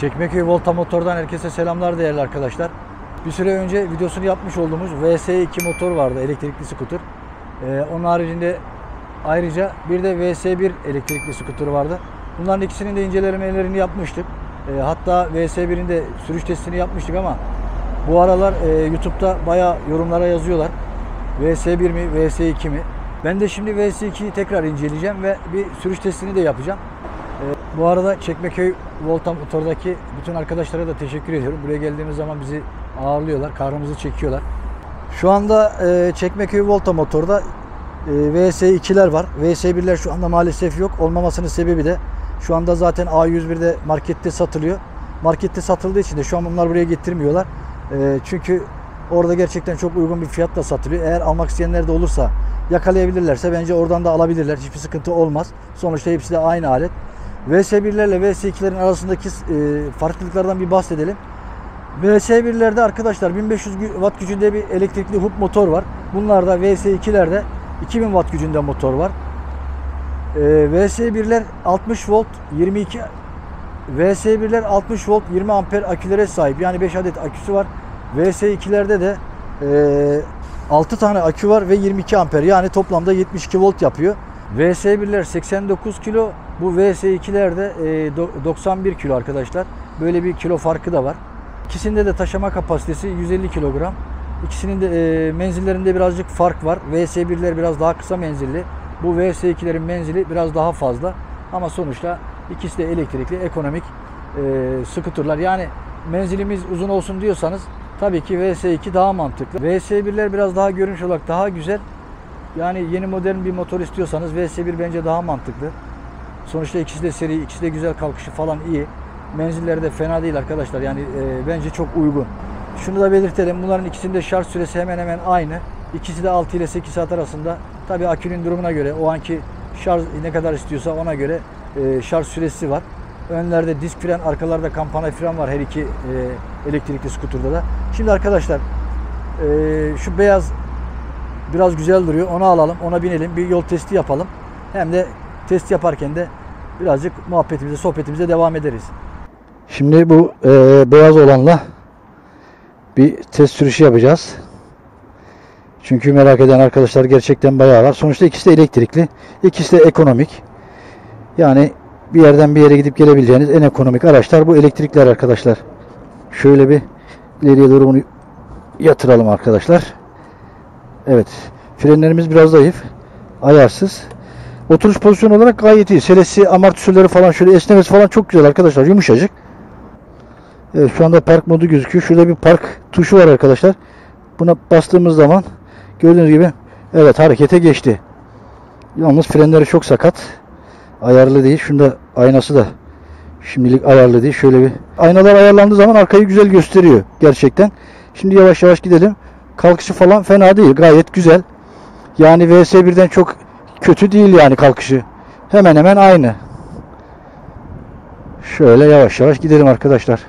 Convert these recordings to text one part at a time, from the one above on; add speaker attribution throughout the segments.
Speaker 1: Çekmeköy Volta Motor'dan herkese selamlar değerli arkadaşlar. Bir süre önce videosunu yapmış olduğumuz VS2 motor vardı elektrikli skuter. Ee, onun haricinde ayrıca bir de VS1 elektrikli skuter vardı. Bunların ikisinin de incelemelerini yapmıştık. Ee, hatta VS1'in de sürüş testini yapmıştık ama bu aralar e, YouTube'da bayağı yorumlara yazıyorlar. VS1 mi, VS2 mi? Ben de şimdi VS2'yi tekrar inceleyeceğim ve bir sürüş testini de yapacağım. Ee, Bu arada Çekmeköy Volta Motor'daki bütün arkadaşlara da teşekkür ediyorum. Buraya geldiğimiz zaman bizi ağırlıyorlar, karnımızı çekiyorlar. Şu anda e, Çekmeköy Volta Motor'da e, VS2'ler var. VS1'ler şu anda maalesef yok. Olmamasının sebebi de şu anda zaten A101'de markette satılıyor. Markette satıldığı için de şu an bunlar buraya getirmiyorlar. E, çünkü orada gerçekten çok uygun bir fiyatla satılıyor. Eğer almak isteyenler de olursa yakalayabilirlerse bence oradan da alabilirler. Hiçbir sıkıntı olmaz. Sonuçta hepsi de aynı alet. VS1'lerle VS2'lerin arasındaki e, farklılıklardan bir bahsedelim. VS1'lerde arkadaşlar 1500 gü- watt gücünde bir elektrikli hub motor var. Bunlarda VS2'lerde 2000 watt gücünde motor var. E, VS1'ler 60 volt 22 VS1'ler 60 volt 20 amper akülere sahip. Yani 5 adet aküsü var. VS2'lerde de e, 6 tane akü var ve 22 amper. Yani toplamda 72 volt yapıyor. VS1'ler 89 kilo. Bu VS2'lerde e, do- 91 kilo arkadaşlar. Böyle bir kilo farkı da var. İkisinde de taşıma kapasitesi 150 kilogram. İkisinin de e, menzillerinde birazcık fark var. VS1'ler biraz daha kısa menzilli. Bu VS2'lerin menzili biraz daha fazla. Ama sonuçta ikisi de elektrikli, ekonomik e, skuterlar. Yani menzilimiz uzun olsun diyorsanız tabii ki VS2 daha mantıklı. VS1'ler biraz daha görünüş olarak daha güzel. Yani yeni modern bir motor istiyorsanız VS1 bence daha mantıklı. Sonuçta ikisi de seri, ikisi de güzel kalkışı falan iyi. Menzilleri de fena değil arkadaşlar. Yani e, bence çok uygun. Şunu da belirtelim. Bunların ikisinde şarj süresi hemen hemen aynı. İkisi de 6 ile 8 saat arasında. Tabii akünün durumuna göre o anki şarj ne kadar istiyorsa ona göre e, şarj süresi var. Önlerde disk fren, arkalarda kampana fren var her iki e, elektrikli skuturda da. Şimdi arkadaşlar e, şu beyaz biraz güzel duruyor. Onu alalım, ona binelim, bir yol testi yapalım. Hem de test yaparken de birazcık muhabbetimize, sohbetimize devam ederiz. Şimdi bu e, beyaz olanla bir test sürüşü yapacağız. Çünkü merak eden arkadaşlar gerçekten bayağı var. Sonuçta ikisi de elektrikli, ikisi de ekonomik. Yani bir yerden bir yere gidip gelebileceğiniz en ekonomik araçlar bu elektrikler arkadaşlar. Şöyle bir ileriye doğru bunu yatıralım arkadaşlar. Evet. Frenlerimiz biraz zayıf. Ayarsız. Oturuş pozisyonu olarak gayet iyi. Selesi, amortisörleri falan şöyle esnemesi falan çok güzel arkadaşlar. Yumuşacık. Evet şu anda park modu gözüküyor. Şurada bir park tuşu var arkadaşlar. Buna bastığımız zaman gördüğünüz gibi evet harekete geçti. Yalnız frenleri çok sakat. Ayarlı değil. Şunda aynası da şimdilik ayarlı değil. Şöyle bir aynalar ayarlandığı zaman arkayı güzel gösteriyor gerçekten. Şimdi yavaş yavaş gidelim. Kalkışı falan fena değil. Gayet güzel. Yani VS1'den çok kötü değil yani kalkışı. Hemen hemen aynı. Şöyle yavaş yavaş gidelim arkadaşlar.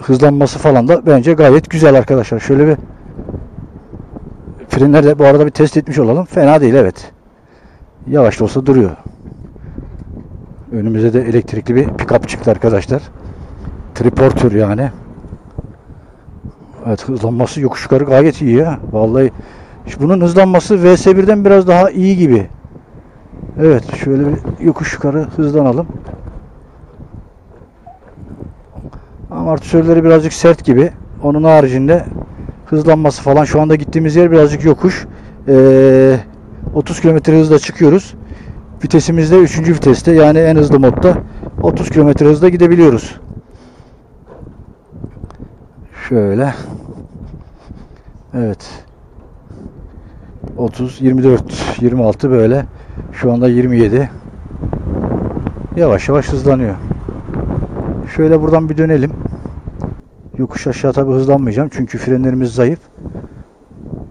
Speaker 1: Hızlanması falan da bence gayet güzel arkadaşlar. Şöyle bir frenler de bu arada bir test etmiş olalım. Fena değil evet. Yavaş da olsa duruyor. Önümüze de elektrikli bir pick-up çıktı arkadaşlar. Triportür yani. Evet hızlanması yokuş yukarı gayet iyi ya. Vallahi bunun hızlanması VS1'den biraz daha iyi gibi. Evet şöyle bir yokuş yukarı hızlanalım. Amortisörleri birazcık sert gibi. Onun haricinde hızlanması falan şu anda gittiğimiz yer birazcık yokuş. Ee, 30 km hızla çıkıyoruz. Vitesimiz de 3. viteste yani en hızlı modda 30 km hızla gidebiliyoruz. Şöyle. Evet. 30, 24, 26 böyle. Şu anda 27. Yavaş yavaş hızlanıyor. Şöyle buradan bir dönelim. Yokuş aşağı tabi hızlanmayacağım. Çünkü frenlerimiz zayıf.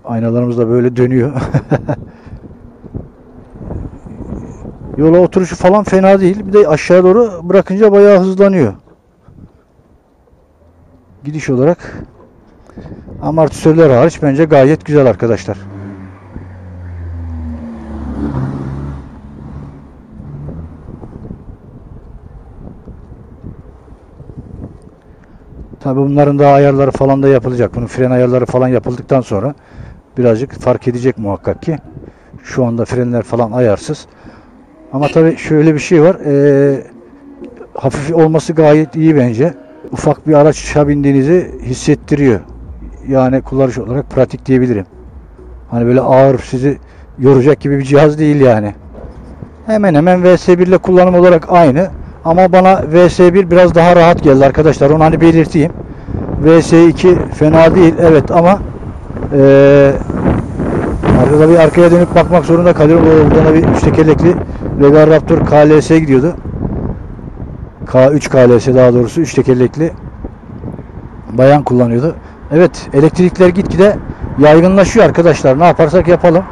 Speaker 1: Aynalarımız da böyle dönüyor. Yola oturuşu falan fena değil. Bir de aşağı doğru bırakınca bayağı hızlanıyor. Gidiş olarak amortisörler hariç bence gayet güzel arkadaşlar. Tabi bunların daha ayarları falan da yapılacak. Bunun fren ayarları falan yapıldıktan sonra birazcık fark edecek muhakkak ki. Şu anda frenler falan ayarsız. Ama tabi şöyle bir şey var. Ee, hafif olması gayet iyi bence. Ufak bir araça bindiğinizi hissettiriyor. Yani kullanış olarak pratik diyebilirim. Hani böyle ağır sizi yoracak gibi bir cihaz değil yani. Hemen hemen VS1 ile kullanım olarak aynı. Ama bana VS1 biraz daha rahat geldi arkadaşlar. Onu hani belirteyim. VS2 fena değil evet ama eee arkada bir arkaya dönüp bakmak zorunda kalıyorum. Oradan da bir üç tekerlekli Regal Raptor KLS gidiyordu. K3 KLS daha doğrusu 3 tekerlekli bayan kullanıyordu. Evet elektrikler gitgide yaygınlaşıyor arkadaşlar. Ne yaparsak yapalım.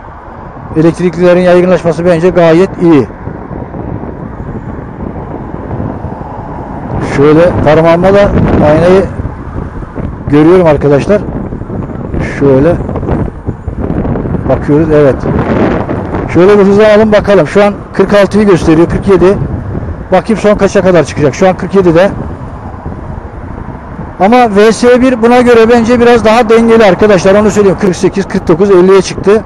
Speaker 1: Elektriklilerin yaygınlaşması bence gayet iyi. Şöyle parmağımla da aynayı görüyorum arkadaşlar. Şöyle bakıyoruz. Evet. Şöyle bir hızlanalım bakalım. Şu an 46'yı gösteriyor. 47. Bakayım son kaça kadar çıkacak. Şu an 47'de. Ama VS1 buna göre bence biraz daha dengeli arkadaşlar. Onu söyleyeyim. 48, 49, 50'ye çıktı.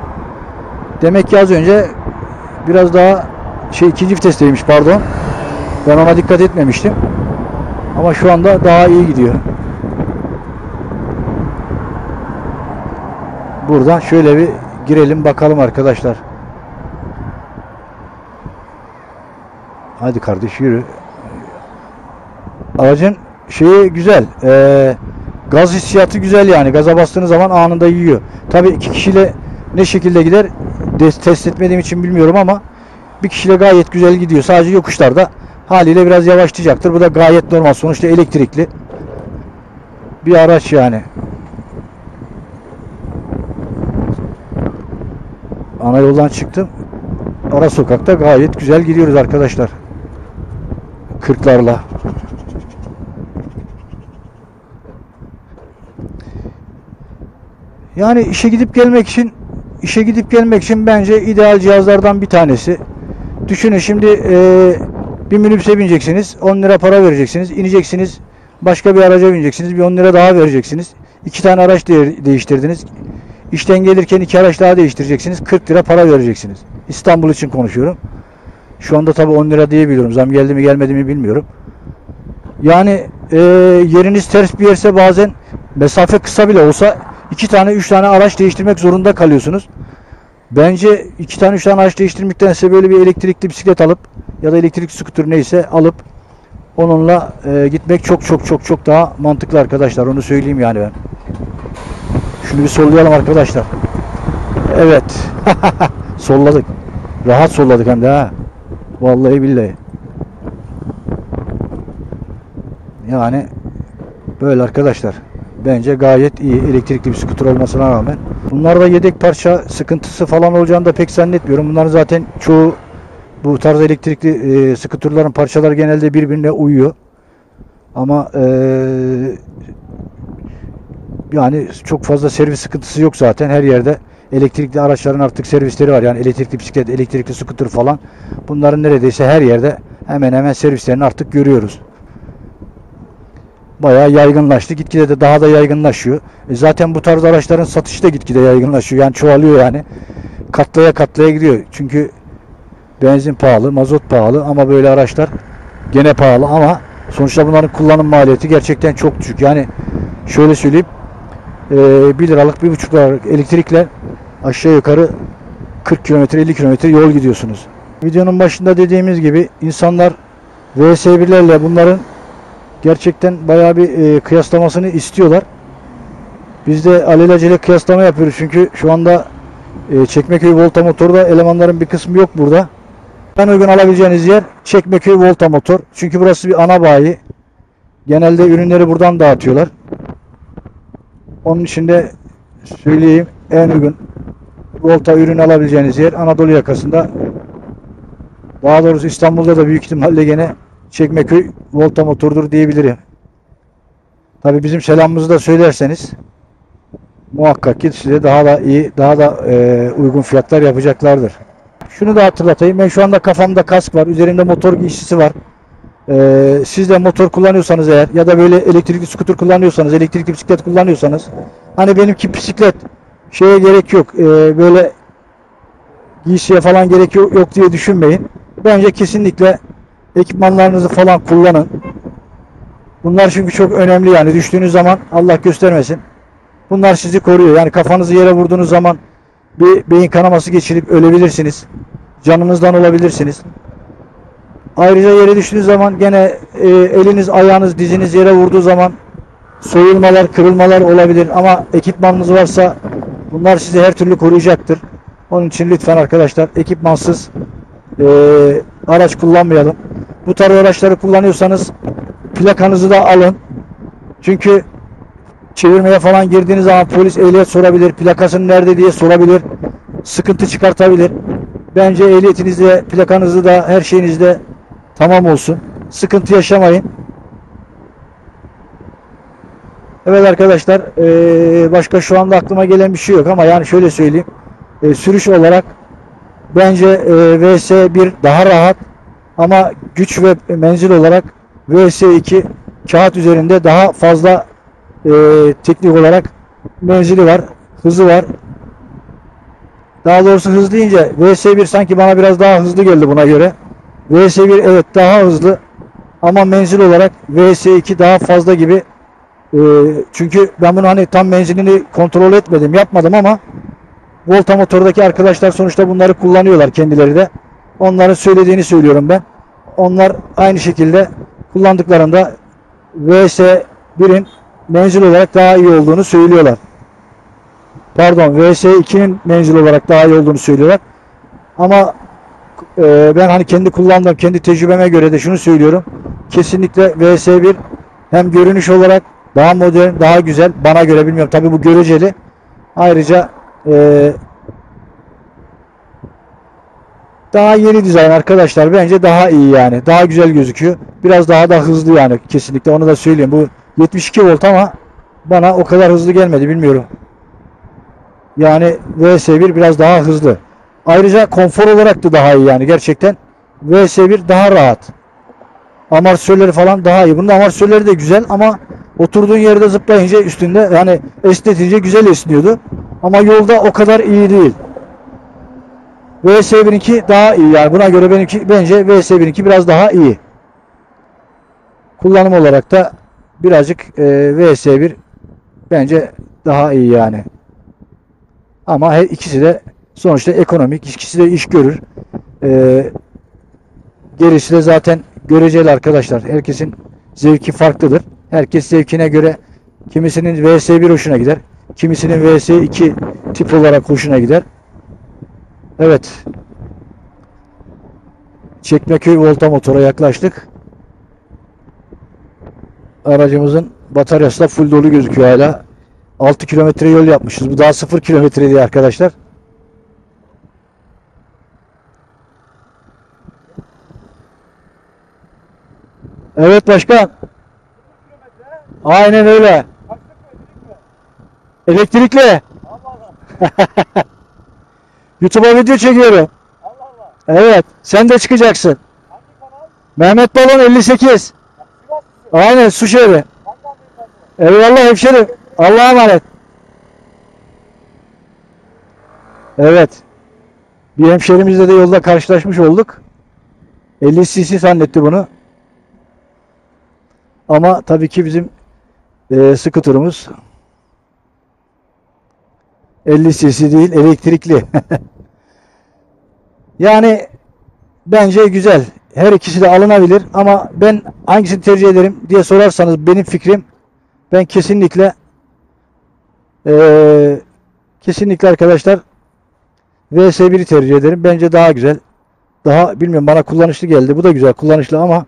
Speaker 1: Demek ki az önce biraz daha şey ikinci vitesteymiş pardon. Ben ona dikkat etmemiştim. Ama şu anda daha iyi gidiyor. Buradan şöyle bir girelim bakalım arkadaşlar. Hadi kardeş yürü. Aracın şeyi güzel. Ee, gaz hissiyatı güzel yani. Gaza bastığınız zaman anında yiyor. Tabii iki kişiyle ne şekilde gider de- test etmediğim için bilmiyorum ama bir kişiyle gayet güzel gidiyor. Sadece yokuşlarda haliyle biraz yavaşlayacaktır. Bu da gayet normal. Sonuçta elektrikli bir araç yani. Ana yoldan çıktım. Ara sokakta gayet güzel gidiyoruz arkadaşlar. Kırklarla. Yani işe gidip gelmek için işe gidip gelmek için bence ideal cihazlardan bir tanesi. Düşünün şimdi eee, bir minibüse bineceksiniz. 10 lira para vereceksiniz. ineceksiniz. Başka bir araca bineceksiniz. Bir 10 lira daha vereceksiniz. İki tane araç de- değiştirdiniz. İşten gelirken iki araç daha değiştireceksiniz. 40 lira para vereceksiniz. İstanbul için konuşuyorum. Şu anda tabii 10 lira diye biliyorum. Zam geldi mi gelmedi mi bilmiyorum. Yani eee, yeriniz ters bir yerse bazen mesafe kısa bile olsa iki tane üç tane araç değiştirmek zorunda kalıyorsunuz. Bence iki tane üç tane araç değiştirmektense böyle bir elektrikli bisiklet alıp ya da elektrikli scooter neyse alıp onunla eee, gitmek çok çok çok çok daha mantıklı arkadaşlar. Onu söyleyeyim yani ben. Şunu bir sollayalım arkadaşlar. Evet. Solladık. Rahat solladık hem de ha. Vallahi billahi. Yani böyle arkadaşlar. Bence gayet iyi elektrikli bir skuter olmasına rağmen. Bunlarda yedek parça sıkıntısı falan olacağını da pek zannetmiyorum. Bunların zaten çoğu bu tarz elektrikli e, skuterların parçaları genelde birbirine uyuyor. Ama e, yani çok fazla servis sıkıntısı yok zaten her yerde. Elektrikli araçların artık servisleri var. Yani elektrikli bisiklet, elektrikli scooter falan. Bunların neredeyse her yerde hemen hemen servislerini artık görüyoruz. Bayağı yaygınlaştı. Gitgide de daha da yaygınlaşıyor. E zaten bu tarz araçların satışı da gitgide yaygınlaşıyor. Yani çoğalıyor yani. Katlaya katlaya gidiyor. Çünkü benzin pahalı, mazot pahalı ama böyle araçlar gene pahalı ama sonuçta bunların kullanım maliyeti gerçekten çok düşük. Yani şöyle söyleyeyim e, 1 liralık 1,5 liralık elektrikle aşağı yukarı 40 kilometre 50 kilometre yol gidiyorsunuz. Videonun başında dediğimiz gibi insanlar VS1'lerle bunların gerçekten bayağı bir e, kıyaslamasını istiyorlar. Biz de alelacele kıyaslama yapıyoruz çünkü şu anda e, Çekmeköy Volta Motor'da elemanların bir kısmı yok burada. En uygun alabileceğiniz yer Çekmeköy Volta Motor. Çünkü burası bir ana bayi. Genelde ürünleri buradan dağıtıyorlar. Onun için de söyleyeyim en uygun Volta ürün alabileceğiniz yer Anadolu yakasında. Daha doğrusu İstanbul'da da büyük ihtimalle gene Çekmeköy Volta Motor'dur diyebilirim. Tabi bizim selamımızı da söylerseniz muhakkak ki size daha da iyi, daha da e, uygun fiyatlar yapacaklardır. Şunu da hatırlatayım. Ben şu anda kafamda kask var. Üzerimde motor giysisi var. Ee, siz de motor kullanıyorsanız eğer ya da böyle elektrikli scooter kullanıyorsanız, elektrikli bisiklet kullanıyorsanız hani benimki bisiklet şeye gerek yok. Ee, böyle giysiye falan gerek yok, yok diye düşünmeyin. Bence kesinlikle ekipmanlarınızı falan kullanın. Bunlar çünkü çok önemli yani düştüğünüz zaman Allah göstermesin. Bunlar sizi koruyor. Yani kafanızı yere vurduğunuz zaman bir beyin kanaması geçirip ölebilirsiniz. Canınızdan olabilirsiniz. Ayrıca yere düştüğünüz zaman gene e, eliniz, ayağınız, diziniz yere vurduğu zaman soyulmalar, kırılmalar olabilir. Ama ekipmanınız varsa bunlar sizi her türlü koruyacaktır. Onun için lütfen arkadaşlar ekipmansız e, araç kullanmayalım. Bu tarz araçları kullanıyorsanız plakanızı da alın. Çünkü çevirmeye falan girdiğiniz zaman polis ehliyet sorabilir. Plakasının nerede diye sorabilir. Sıkıntı çıkartabilir. Bence ehliyetinizde, plakanızı da her şeyinizde tamam olsun. Sıkıntı yaşamayın. Evet arkadaşlar eee, başka şu anda aklıma gelen bir şey yok ama yani şöyle söyleyeyim. Eee, sürüş olarak bence eee, VS1 daha rahat ama güç ve menzil olarak VS2 kağıt üzerinde daha fazla teknik olarak menzili var, hızı var. Daha doğrusu hızlı deyince VS1 sanki bana biraz daha hızlı geldi buna göre. VS1 evet daha hızlı ama menzil olarak VS2 daha fazla gibi. Ee, çünkü ben bunu hani tam menzilini kontrol etmedim, yapmadım ama Volta motordaki arkadaşlar sonuçta bunları kullanıyorlar kendileri de. Onların söylediğini söylüyorum ben. Onlar aynı şekilde kullandıklarında VS1'in menzil olarak daha iyi olduğunu söylüyorlar. Pardon VS2'nin menzil olarak daha iyi olduğunu söylüyorlar. Ama e, ben hani kendi kullandığım, kendi tecrübeme göre de şunu söylüyorum. Kesinlikle VS1 hem görünüş olarak daha modern, daha güzel. Bana göre bilmiyorum. Tabii bu göreceli. Ayrıca e, daha yeni dizayn arkadaşlar. Bence daha iyi yani. Daha güzel gözüküyor. Biraz daha da hızlı yani kesinlikle. Onu da söyleyeyim. Bu 72 volt ama bana o kadar hızlı gelmedi. Bilmiyorum. Yani VS1 biraz daha hızlı. Ayrıca konfor olarak da daha iyi yani gerçekten. VS1 daha rahat. Amortisörleri falan daha iyi. Bunun amortisörleri de güzel ama oturduğun yerde zıplayınca üstünde yani esnetince güzel esniyordu. Ama yolda o kadar iyi değil. VS1'inki daha iyi yani. Buna göre benimki bence VS1'inki biraz daha iyi. Kullanım olarak da birazcık e, VS1 bence daha iyi yani. Ama her ikisi de sonuçta ekonomik, ikisi de iş görür. Ee, gerisi de zaten göreceli arkadaşlar. Herkesin zevki farklıdır. Herkes zevkine göre kimisinin VS1 hoşuna gider. Kimisinin VS2 tip olarak hoşuna gider. Evet. Çekmeköy Volta motora yaklaştık. Aracımızın bataryası da full dolu gözüküyor hala. 6 kilometre yol yapmışız. Bu daha 0 kilometre diye arkadaşlar. Evet başkan. Aynen öyle. Elektrikli. YouTube'a video çekiyorum. Evet. Sen de çıkacaksın. Mehmet Balon 58. Aynen Suşehri. Eyvallah hemşerim. Allah'a emanet. Evet. Bir hemşerimizle de yolda karşılaşmış olduk. 50 cc zannetti bunu. Ama tabii ki bizim e, skuturumuz 50 cc değil elektrikli. yani bence güzel. Her ikisi de alınabilir ama ben hangisini tercih ederim diye sorarsanız benim fikrim ben kesinlikle eee, kesinlikle arkadaşlar VS1'i tercih ederim. Bence daha güzel. Daha bilmiyorum bana kullanışlı geldi. Bu da güzel kullanışlı ama